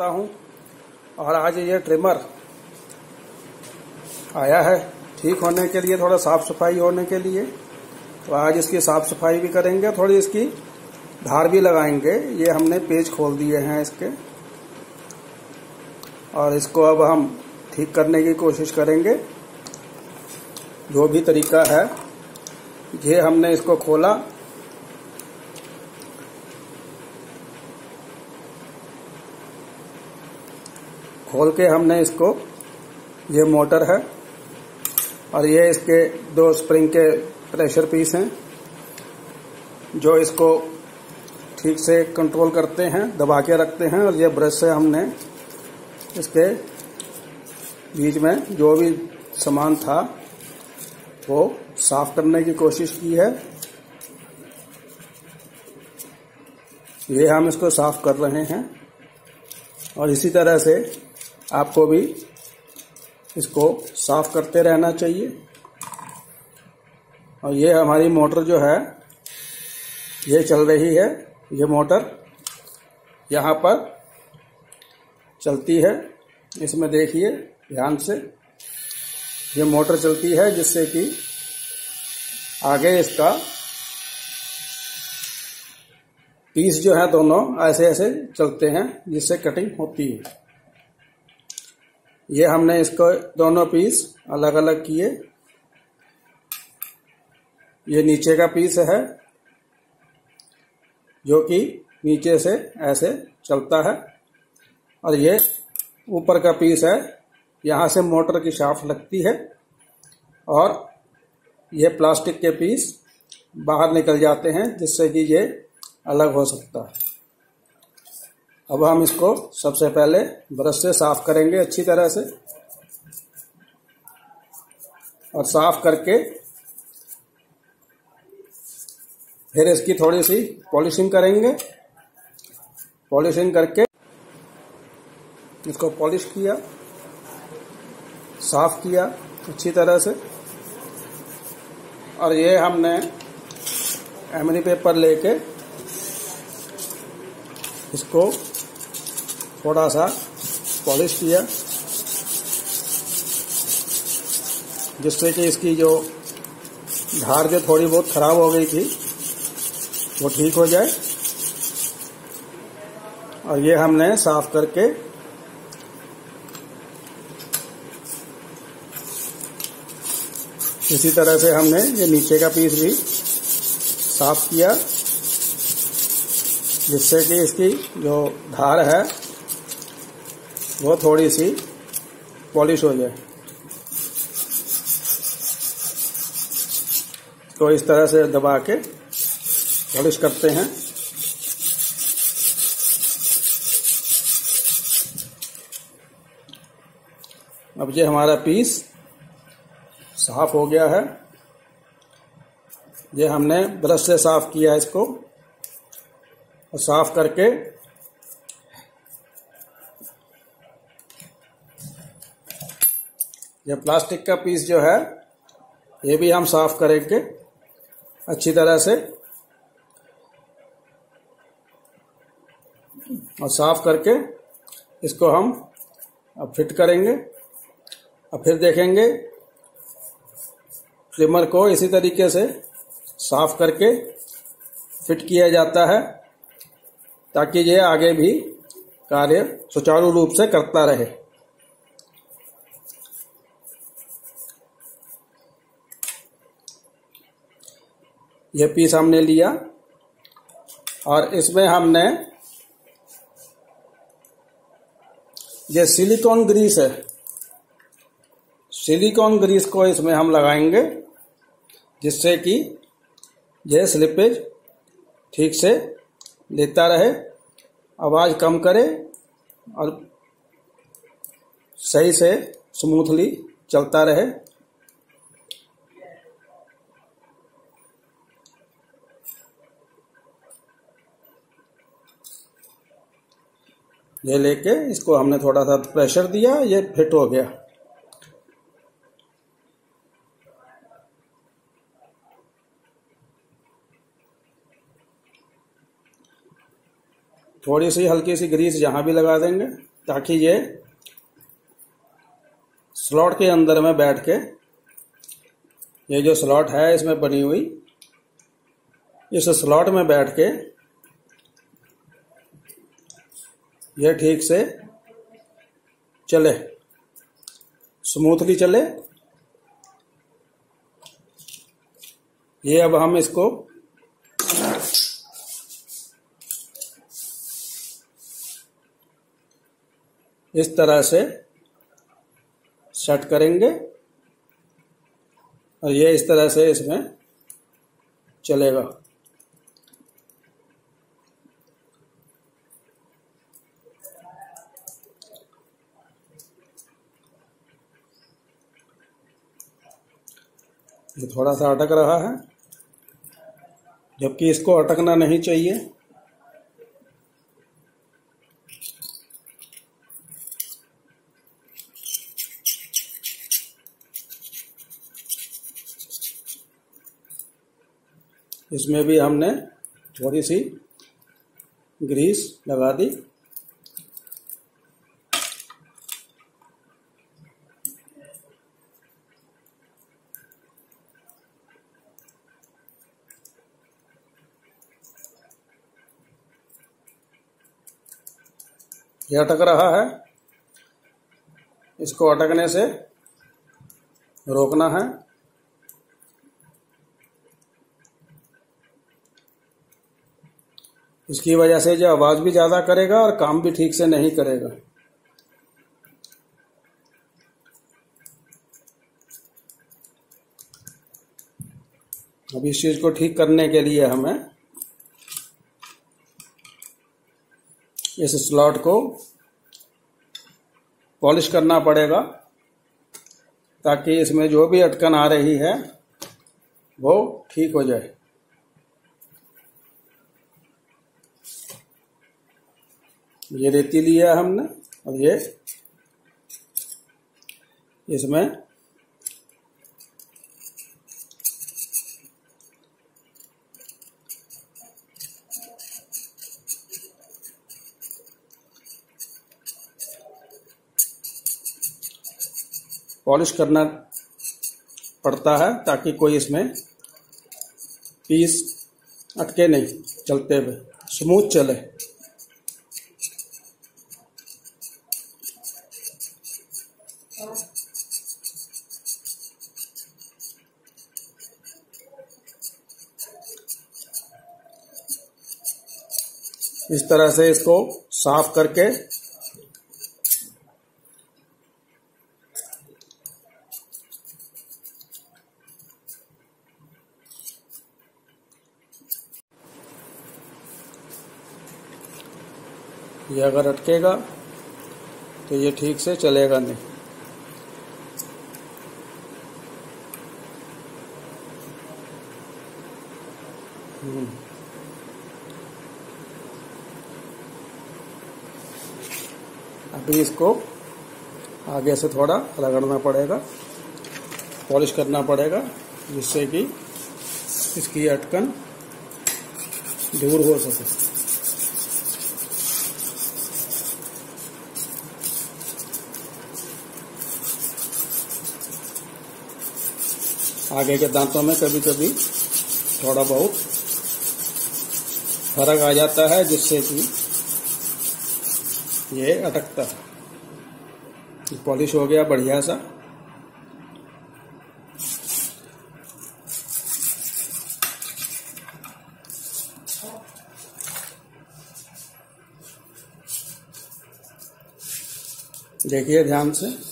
करता हूँ। और आज ये ट्रिमर आया है, ठीक होने के लिए, थोड़ा साफ़ सफ़ाई होने के लिए। तो आज इसकी साफ़ सफ़ाई भी करेंगे, थोड़ी इसकी धार भी लगाएँगे। ये हमने पेज खोल दिए हैं इसके। और इसको अब हम ठीक करने की कोशिश करेंगे। जो भी तरीका है, ये हमने इसको खोला। खोल के हमने इसको, ये मोटर है, और ये इसके दो स्प्रिंग के प्रेशर पीस हैं, जो इसको ठीक से कंट्रोल करते हैं, दबा के रखते हैं, और ये ब्रश से हमने इसके बीच में जो भी सामान था, वो साफ़ करने की कोशिश की है। ये हम इसको साफ़ कर रहे हैं, और इसी तरह से आपको भी इसको साफ़ करते रहना चाहिए। और ये हमारी मोटर जो है, ये चल रही है। ये मोटर यहाँ पर चलती है। इसमें देखिए, ध्यान से। ये मोटर चलती है जिससे कि आगे इसका पीस जो है दोनों ऐसे ऐसे चलते हैं, जिससे कटिंग होती है। ये हमने इसको दोनों पीस अलग अलग किए। ये नीचे का पीस है, जो कि नीचे से ऐसे चलता है। और ये ऊपर का पीस है, यहाँ से मोटर की शाफ्ट लगती है। और ये प्लास्टिक के पीस बाहर निकल जाते हैं, जिससे कि ये अलग हो सकता है। अब हम इसको सबसे पहले ब्रश से साफ़ करेंगे अच्छी तरह से। और साफ़ करके फिर इसकी थोड़ी सी पॉलिशिंग करेंगे। पॉलिशिंग करके इसको पॉलिश किया, साफ़ किया अच्छी तरह से। और ये हमने एमरी पेपर लेके इसको थोड़ा सा पॉलिश किया। जिससे कि इसकी जो धार जो थोड़ी बहुत खराब हो गई थी, वो ठीक हो जाए। और ये हमने साफ़ करके इसी तरह से हमने ये नीचे का पीस भी साफ़ किया, जिससे कि इसकी जो धार है वो थोड़ी सी पॉलिश हो जाए। तो इस तरह से दबा के पॉलिश करते हैं। अब ये हमारा पीस साफ़ हो गया है। ये हमने ब्रश से साफ़ किया इसको। और साफ़ करके ये प्लास्टिक का पीस जो है, ये भी हम साफ़ करेंगे अच्छी तरह से। और साफ़ करके इसको हम अब फिट करेंगे। और फिर देखेंगे ट्रिमर को इसी तरीके से साफ़ करके फिट किया जाता है, ताकि ये आगे भी कार्य सुचारू रूप से करता रहे। यह पीस हमने लिया और इसमें हमने ये सिलिकॉन ग्रीस है। सिलिकॉन ग्रीस को इसमें हम लगाएँगे जिससे कि यह स्लिपेज ठीक से लेता रहे, आवाज़ कम करे और सही से स्मूथली चलता रहे। ये लेके इसको हमने थोड़ा सा प्रेशर दिया, ये फिट हो गया। थोड़ी सी हल्की सी ग्रीस यहाँ भी लगा देंगे, ताकि ये स्लॉट के अंदर में बैठ के, ये जो स्लॉट है इसमें बनी हुई, इस स्लॉट में बैठ के ये ठीक से चले। स्मूथली चले। ये अब हम इसको इस तरह से सेट करेंगे और ये इस तरह से इसमें चलेगा। ये थोड़ा सा अटक रहा है, जबकि इसको अटकना नहीं चाहिए। इसमें भी हमने थोड़ी सी ग्रीस लगा दी। ये अटक रहा है। इसको अटकने से रोकना है। इसकी वजह से जो आवाज़ भी ज़्यादा करेगा और काम भी ठीक से नहीं करेगा। अब इस चीज़ को ठीक करने के लिए हमें इस स्लॉट को पॉलिश करना पड़ेगा, ताकि इसमें जो भी अटकन आ रही है, वो ठीक हो जाए। ये रेती लिया हमने, और ये इसमें पॉलिश करना पड़ता है ताकि कोई इसमें पीस अटके नहीं चलते हुए। स्मूथ चले। इस तरह से इसको साफ़ करके ये अगर अटकेगा तो ये ठीक से चलेगा नहीं हम्म। अभी इसको आगे से थोड़ा रगड़ना पड़ेगा, पॉलिश करना पड़ेगा, जिससे कि इसकी अटकन दूर हो सके आगे के दांतों में कभी कभी थोड़ा बहुत फ़र्क आ जाता है, जिससे कि ये अटकता है। पॉलिश हो गया बढ़िया सा। देखिए ध्यान से।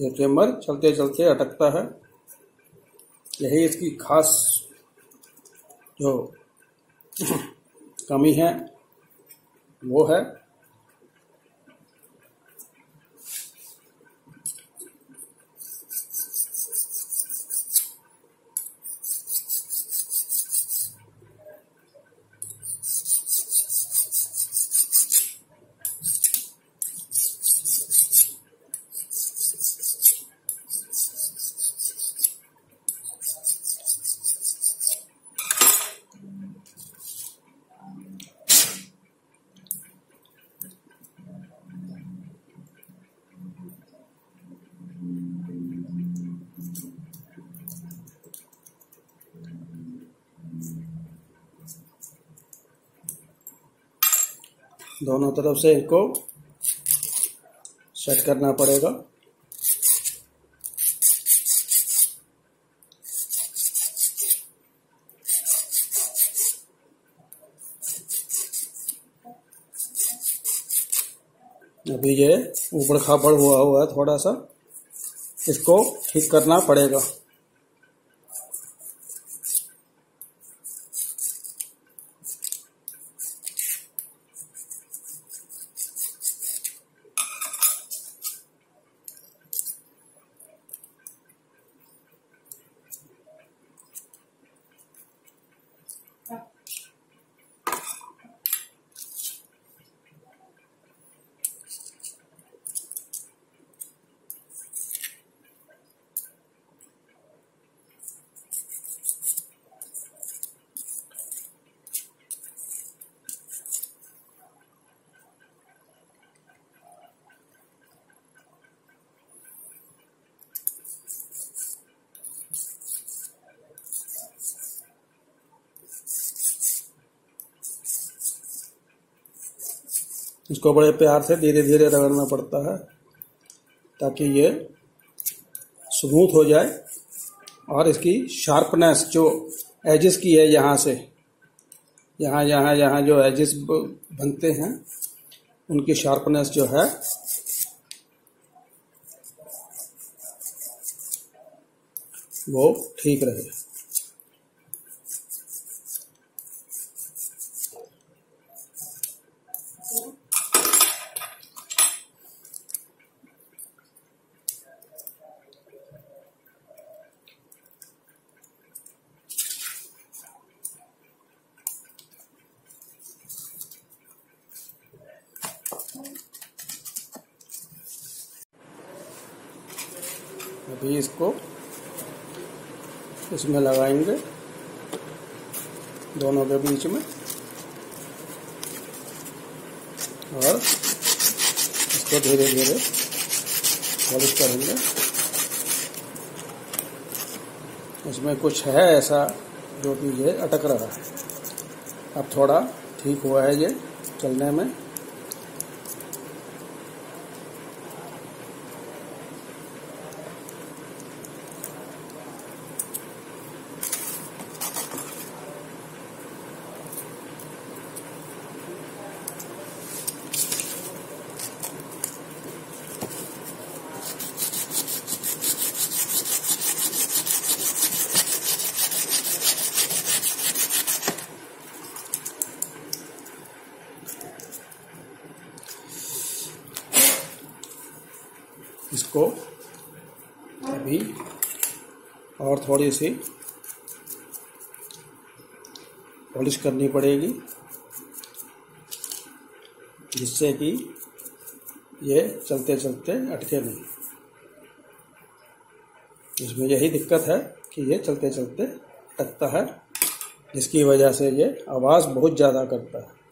ये चेम्बर चलते चलते अटकता है। यही इसकी खास जो कमी है वो है। दोनों तरफ़ से इनको सेट करना पड़ेगा। अभी ये ऊपर खापड़ हुआ हुआ है थोड़ा सा, इसको ठीक करना पड़ेगा। इसको बड़े प्यार से धीरे धीरे रगड़ना पड़ता है, ताकि ये स्मूथ हो जाए और इसकी शार्पनेस जो एजिस की है यहाँ से, यहाँ यहाँ यहाँ जो एजिस बनते हैं, उनकी शार्पनेस जो है, वो ठीक रहे अभी इसको इसमें लगाएँगे, दोनों के बीच में। और इसको धीरे धीरे पॉलिश करेंगे। इसमें कुछ है ऐसा जो कि ये अटक रहा है। अब थोड़ा ठीक हुआ है ये चलने में। इसको अभी और थोड़ी सी पॉलिश करनी पड़ेगी, जिससे कि ये चलते चलते अटके नहीं। इसमें यही दिक्कत है कि ये चलते चलते अटकता है, जिसकी वजह से ये आवाज़ बहुत ज़्यादा करता है।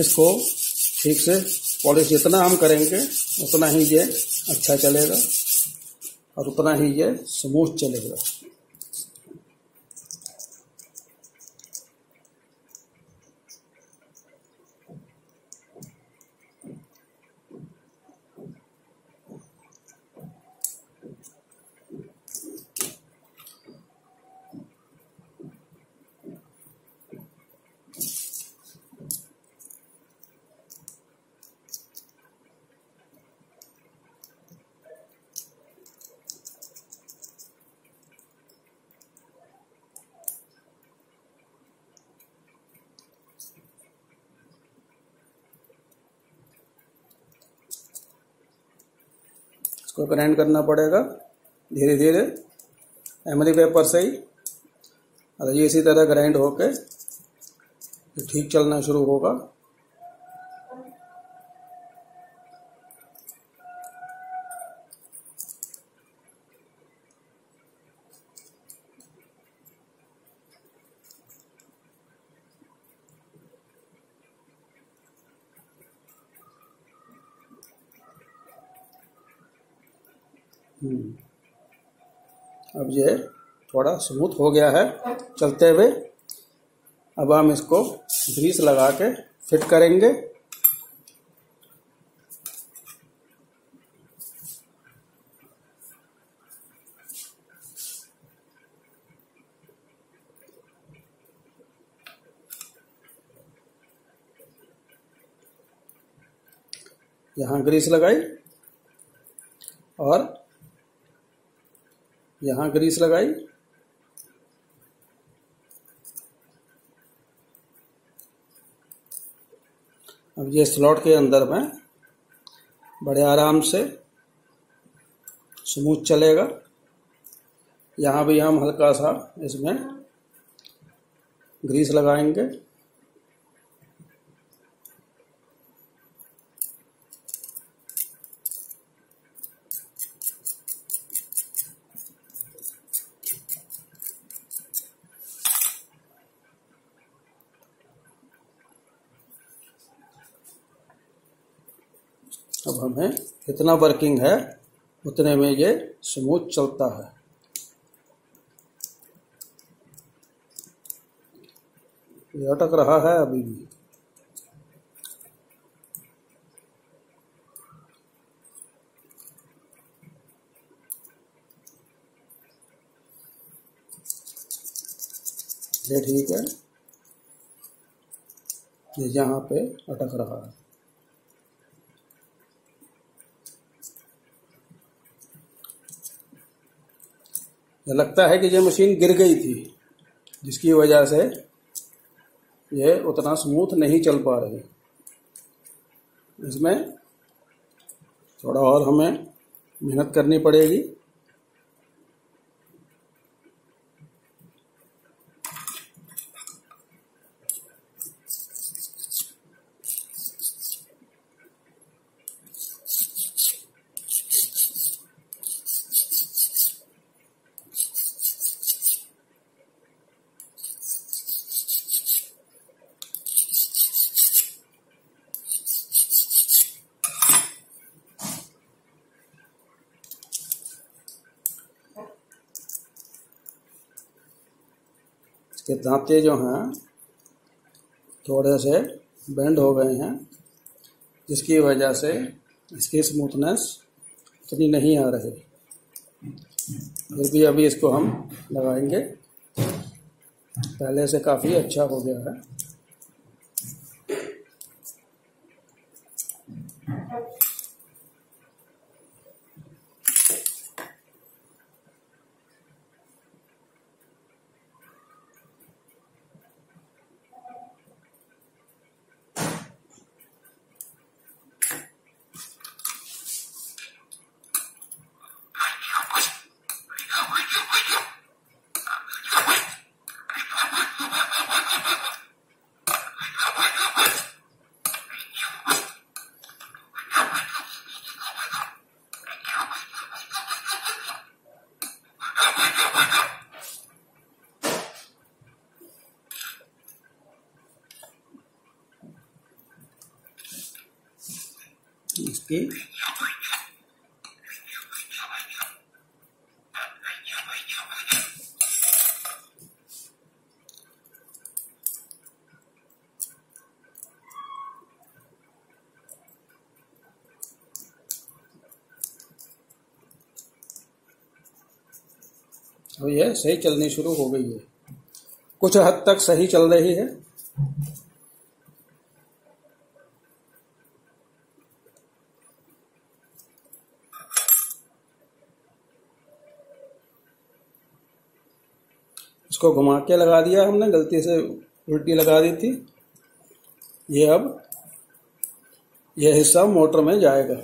इसको ठीक से पॉलिश जितना हम करेंगे, उतना ही ये अच्छा चलेगा और उतना ही ये स्मूथ चलेगा। इसको ग्राइंड करना पड़ेगा। धीरे धीरे। एमरी पेपर से ही। अगर ये इसी तरह ग्राइंड होके ठीक चलना शुरू होगा। अब ये थोड़ा स्मूथ हो गया है। चलते हुए अब हम इसको ग्रीस लगा के फिट करेंगे। यहाँ ग्रीस लगाई और यहाँ ग्रीस लगाई। अब ये स्लॉट के अंदर में बड़े आराम से स्मूथ चलेगा। यहाँ भी हम हल्का सा इसमें ग्रीस लगाएँगे अब हमें कितना वर्किंग है, उतने में ये स्मूथ चलता है। ये अटक रहा है अभी भी। ठीक है। ये यहाँ पे अटक रहा है। लगता है कि ये मशीन गिर गई थी, जिसकी वजह से यह उतना स्मूथ नहीं चल पा रही। इसमें थोड़ा और हमें मेहनत करनी पड़ेगी। इसके दांते जो हैं, थोड़े से बेंड हो गए हैं, जिसकी वजह से इसकी स्मूथनेस इतनी नहीं आ रही। फिर भी अभी इसको हम लगाएँगे। पहले से काफ़ी अच्छा हो गया है। इसकी अब यह सही चलनी शुरू हो गई है। कुछ हद तक सही चल रही है इसको घुमा के लगा दिया हमने, गलती से उल्टी लगा दी थी। ये अब यह हिस्सा मोटर में जाएगा।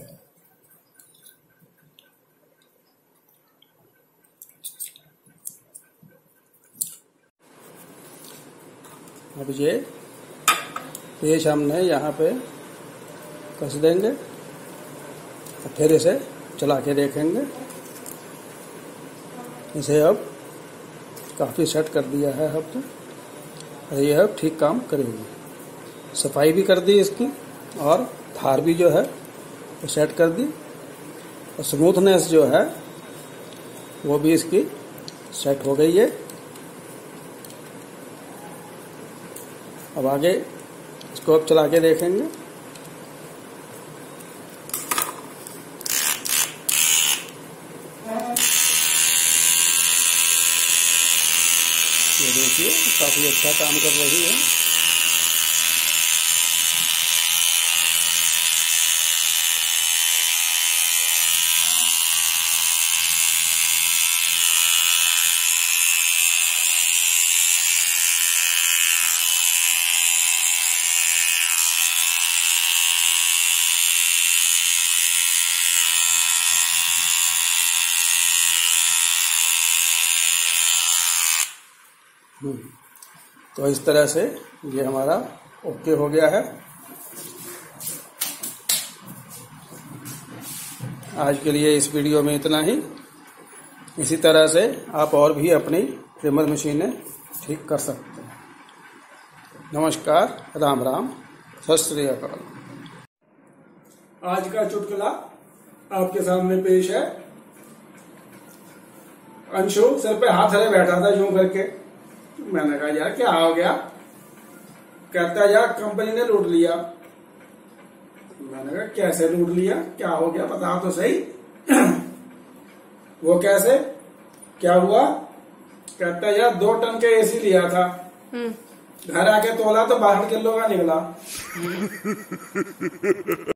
अब ये पेज हमने यहाँ पे कस देंगे फिर इसे चला के देखेंगे। इसे अब काफ़ी सेट कर दिया है अब तो। ये अब ठीक काम करेगी। सफ़ाई भी कर दी इसकी और थार भी जो है, वो सेट कर दी। और स्मूथनेस जो है, वो भी इसकी सेट हो गई है। अब आगे, इसको अब चला के देखेंगे। देखिए काफ़ी अच्छा काम कर रही है। तो इस तरह से ये हमारा ओके हो गया है। आज के लिए इस वीडियो में इतना ही। इसी तरह से आप और भी अपनी ट्रिमर मशीनें ठीक कर सकते हैं। नमस्कार, राम राम, सत श्री अकाल। आज का चुटकुला आपके सामने पेश है। अंशु, सर पे हाथ हरे बैठा था यूँ करके। मैंने कहा यार क्या हो गया? कहता यार कंपनी ने लूट लिया। मैंने कहा कैसे लूट लिया? क्या हो गया? बता तो सही। वो कैसे? क्या हुआ? कहता यार दो टन के एसी लिया था। घर आके तोला तो बाहर किलो का निकला।